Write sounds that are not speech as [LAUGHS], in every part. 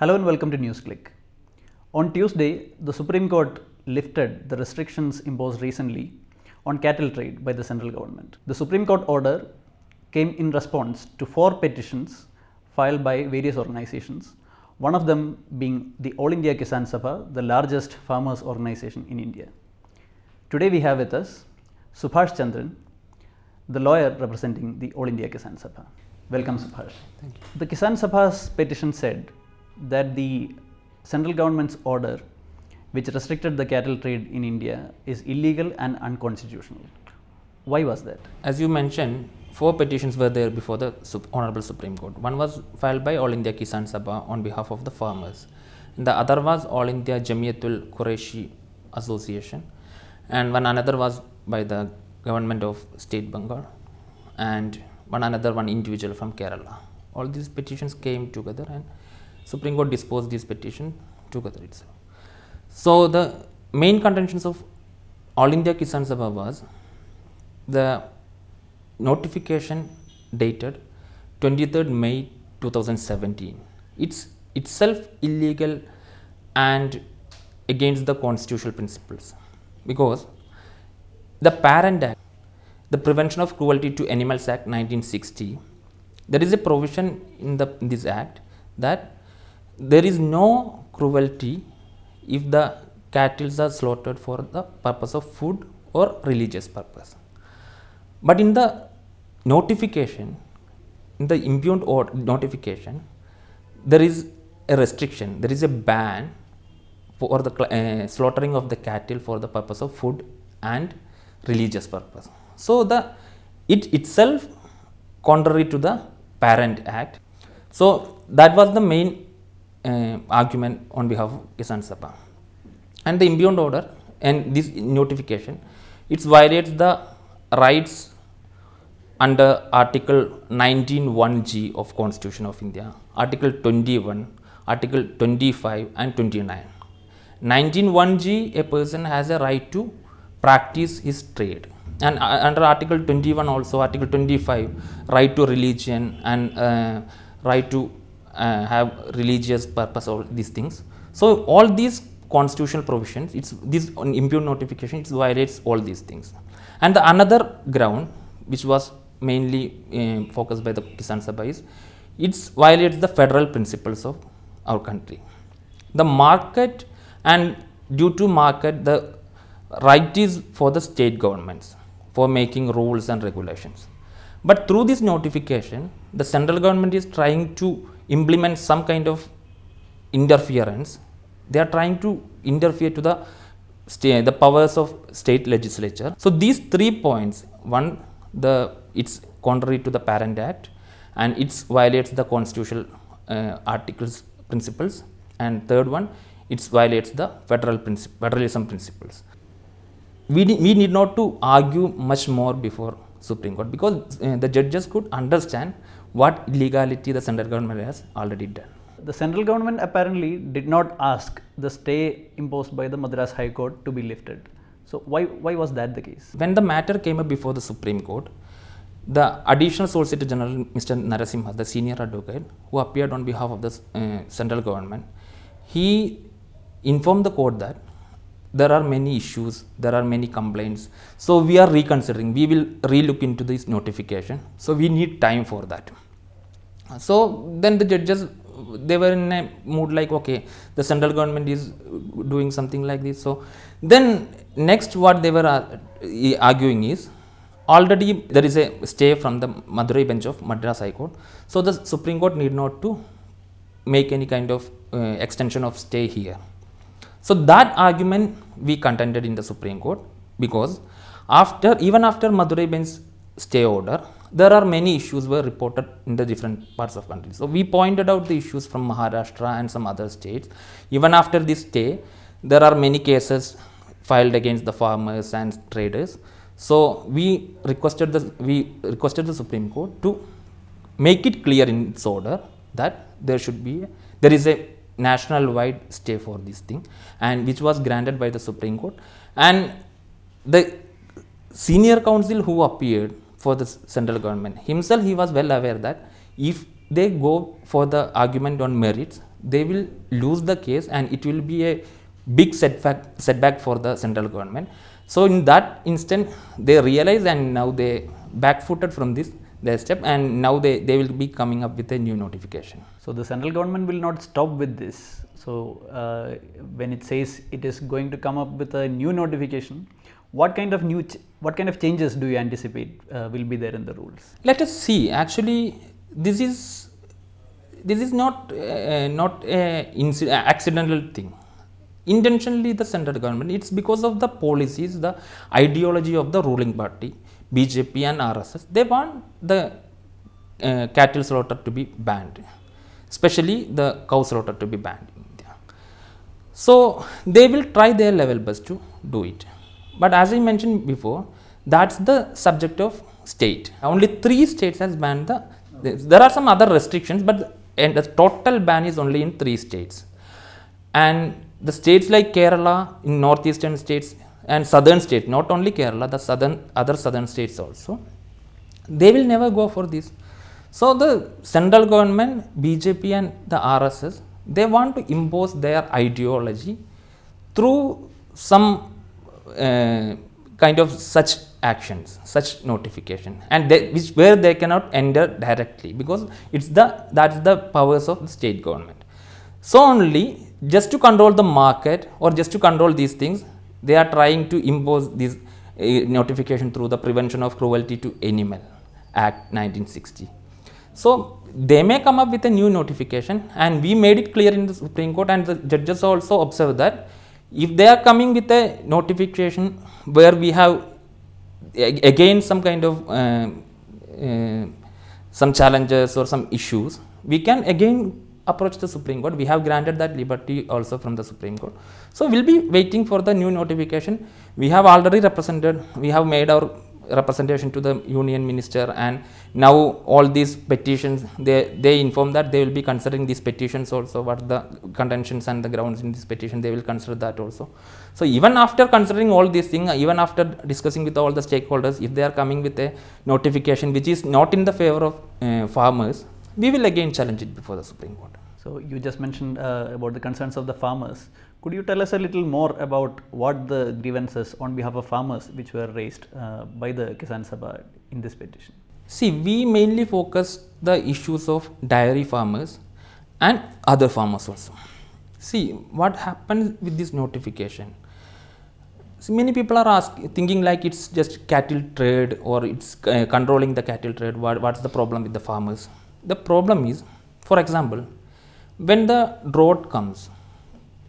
Hello and welcome to NewsClick. On Tuesday, the Supreme Court lifted the restrictions imposed recently on cattle trade by the central government. The Supreme Court order came in response to four petitions filed by various organizations, one of them being the All India Kisan Sabha, the largest farmers organization in India. Today we have with us Subhash Chandran, the lawyer representing the All India Kisan Sabha. Welcome, Subhash. Thank you. The Kisan Sabha's petition said that the central government's order, which restricted the cattle trade in India, is illegal and unconstitutional. Why was that? As you mentioned, four petitions were there before the Honorable Supreme Court. One was filed by All India Kisan Sabha on behalf of the farmers. The other was All India Jamiatul Qureshi Association, and one another was by the government of State Bengal, and one another one individual from Kerala. All these petitions came together, and Supreme Court disposed these petitions together itself. So the main contentions of All India Kisan Sabha was the notification dated 23rd May 2017. It's itself illegal and against the constitutional principles because the Parent Act, the Prevention of Cruelty to Animals Act 1960, there is a provision in the in this act that there is no cruelty if the cattle are slaughtered for the purpose of food or religious purpose. But in the notification, in the impugned or notification, there is a restriction, there is a ban for the uh, slaughtering of the cattle for the purpose of food and religious purpose. So the it itself contrary to the Parent Act. So that was the main uh, argument on behalf of Kisan Sabha. And the impugned order and this notification, it violates the rights under Article 19.1g of Constitution of India, Article 21, Article 25 and 29. 19.1g, a person has a right to practice his trade. And uh, under Article 21 also, Article 25, right to religion and uh, right to have religious purpose, all these things. So all these constitutional provisions, it's this on impugned notification, it violates all these things. And the another ground, which was mainly uh, focused by the Kisan Sabha is, it violates the federal principles of our country. The market and due to market, the right is for the state governments for making rules and regulations. But through this notification, the central government is trying to implement some kind of interference. They are trying to interfere to the the powers of state legislature. So these three points: one, the it's contrary to the Parent Act, and it violates the constitutional uh, articles principles, and third one, it violates the federal princip- federalism principles we, we need not to argue much more before Supreme Court because uh, the judges could understand what illegality the central government has already done. The central government apparently did not ask the stay imposed by the Madras High Court to be lifted. So why why was that the case? When the matter came up before the Supreme Court, the additional Solicitor General, Mr. Narasimha, the senior advocate who appeared on behalf of the uh, central government, he informed the court that there are many issues, there are many complaints. So we are reconsidering. We will relook into this notification. So we need time for that. So then the judges they were in a mood like okay the central government is doing something like this so then next what they were uh, arguing is already there is a stay from the Madurai bench of Madras High Court so the Supreme Court need not to make any kind of uh, extension of stay here so that argument we contended in the Supreme Court because after even after Madurai bench stay order, there are many issues were reported in the different parts of country. So we pointed out the issues from Maharashtra and some other states. Even after this stay, there are many cases filed against the farmers and traders. So we requested the we requested the Supreme Court to make it clear in its order that there should be there is a national wide stay for this thing and which was granted by the Supreme Court and the senior counsel who appeared for the central government himself he was well aware that if they go for the argument on merits they will lose the case and it will be a big setback, setback for the central government. So, in that instant, they realize and now they backfooted from this their step and now they, they will be coming up with a new notification. So the central government will not stop with this. So uh, when it says it is going to come up with a new notification, what kind of new what kind of changes do you anticipate uh, will be there in the rules? Let us see. Actually, this is this is not uh, not a accidental thing. Intentionally, the central government. It's because of the policies, the ideology of the ruling party, BJP and RSS. They want the uh, cattle slaughter to be banned, especially the cow slaughter to be banned in India. So they will try their level best to do it. But as I mentioned before, that's the subject of state. Only three states has banned the. There are some other restrictions, but and the total ban is only in three states. And the states like Kerala, in northeastern states and southern states, not only Kerala, the southern other southern states also, they will never go for this. So the central government, BJP and the RSS, they want to impose their ideology through some uh, kind of such actions, such notification, and they, which where they cannot enter directly because it's the that's the powers of the state government. So only just to control the market or just to control these things, they are trying to impose this uh, notification through the Prevention of Cruelty to Animal Act 1960. So they may come up with a new notification and we made it clear in the Supreme Court and the judges also observed that if they are coming with a notification where we have again some kind of uh, uh, some challenges or some issues, we can again approach the Supreme Court. We have granted that liberty also from the Supreme Court. So we'll be waiting for the new notification. We have already represented, we have made our representation to the union minister and now all these petitions they they inform that they will be considering these petitions also what the contentions and the grounds in this petition they will consider that also so even after considering all these things even after discussing with all the stakeholders if they are coming with a notification which is not in the favor of uh, farmers we will again challenge it before the supreme court So you just mentioned uh, about the concerns of the farmers. Could you tell us a little more about what the grievances on behalf of farmers which were raised uh, by the Kisan Sabha in this petition? See, we mainly focus the issues of dairy farmers and other farmers also. See, what happens with this notification? See, many people are asking, thinking like it's just cattle trade or it's uh, controlling the cattle trade. What, what's the problem with the farmers? The problem is, for example, when the drought comes,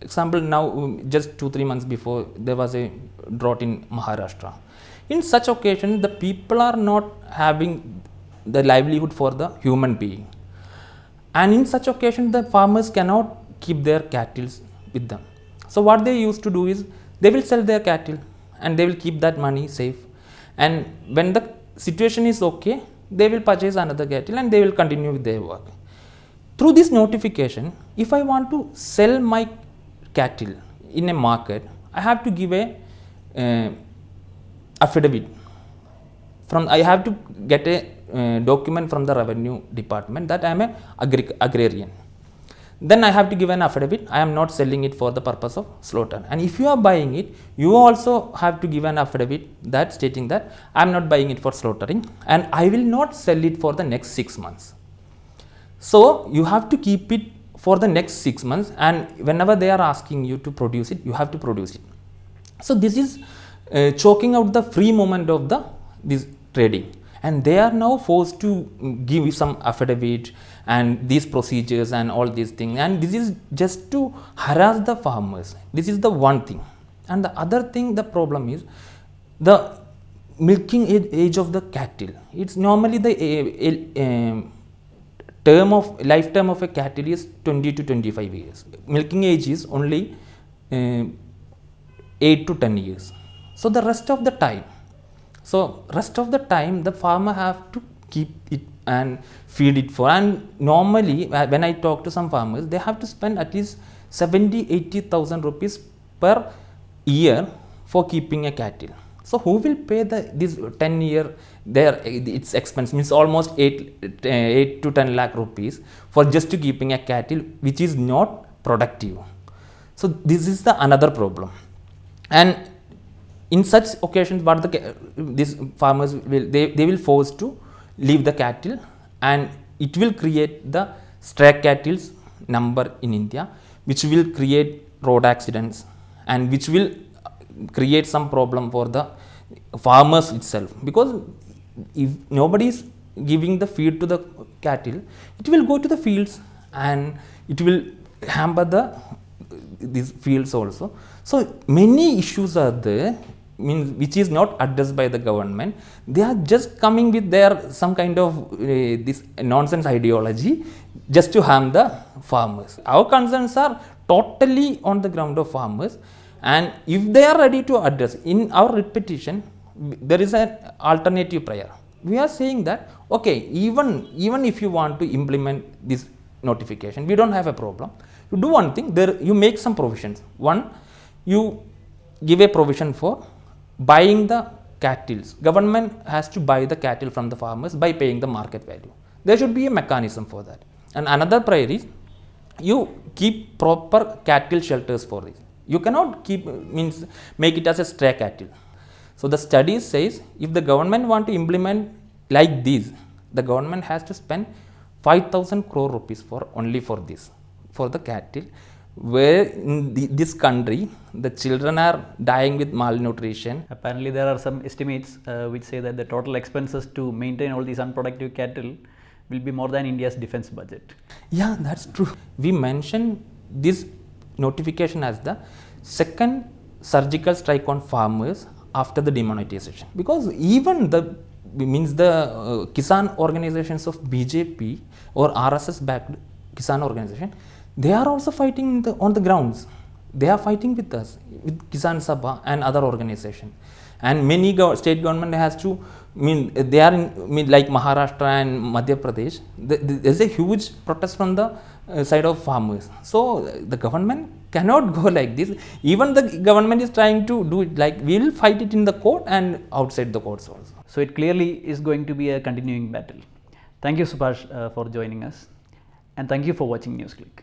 example now um, just two three months before there was a drought in maharashtra. In such occasion the people are not having the livelihood for the human being. And in such occasion the farmers cannot keep their cattle with them. So what they used to do is they will sell their cattle and they will keep that money safe. And when the situation is okay they will purchase another cattle and they will continue with their work. Through this notification if i want to sell my cattle in a market i have to give a uh, affidavit. From i have to get a uh, document from the revenue department that i am a agri- agrarian. Then i have to give an affidavit. I am not selling it for the purpose of slaughter. And if you are buying it you also have to give an affidavit that stating that i am not buying it for slaughtering and i will not sell it for the next 6 months. So you have to keep it for the next six months and whenever they are asking you to produce it, you have to produce it. So this is uh, choking out the free moment of the this trading and they are now forced to give you some affidavit and these procedures and all these things and this is just to harass the farmers. This is the one thing and the other thing the problem is the milking age, of the cattle. It's normally the uh, uh, term of lifetime of a cattle is 20 to 25 years. Milking age is only uh, 8 to 10 years. So the rest of the time so rest of the time the farmer have to keep it and feed it for. And normally when i talk to some farmers they have to spend at least 70 80000 rupees per year for keeping a cattle So who will pay the this 10 year their its expense means almost 8, uh, 8 to 10 lakh rupees for just keeping a cattle which is not productive. So this is the another problem. And in such occasions what the these farmers will they, they will force to leave the cattle and it will create the stray cattle's number in India which will create road accidents and which will create some problem for the farmers itself. Because if nobody is giving the feed to the cattle it will go to the fields and it will hamper the these fields also. So many issues are there means which is not addressed by the government. They are just coming with their some kind of uh, this nonsense ideology just to harm the farmers. Our concerns are totally on the ground of farmers and if they are ready to address in our repetition there is an alternative prayer. We are saying that okay even even if you want to implement this notification we don't have a problem. You do one thing there you make some provisions. One you give a provision for buying the cattle government has to buy the cattle from the farmers by paying the market value. There should be a mechanism for that. And another prayer is you keep proper cattle shelters for this you cannot keep means make it as a stray cattle so the study says if the government want to implement like this the government has to spend 5000 crore rupees for only for this for the cattle where in the, this country the children are dying with malnutrition Apparently, there are some estimates uh, which say that the total expenses to maintain all these unproductive cattle will be more than India's defense budget. Yeah, that's true. We mentioned this notification as the second surgical strike on farmers after the demonetization. Because even the means the uh, Kisan organizations of BJP or RSS backed Kisan organization they are also fighting the, on the grounds. They are fighting with us with Kisan Sabha and other organization. And many gov- state government has to mean they are in mean like Maharashtra and Madhya Pradesh th- th- there is a huge protest from the side of farmers so uh, the government cannot go [LAUGHS] like this even the government is trying to do it like we will fight it in the court and outside the courts also So, it clearly is going to be a continuing battle. Thank you, Subhash, uh, for joining us, and thank you for watching NewsClick.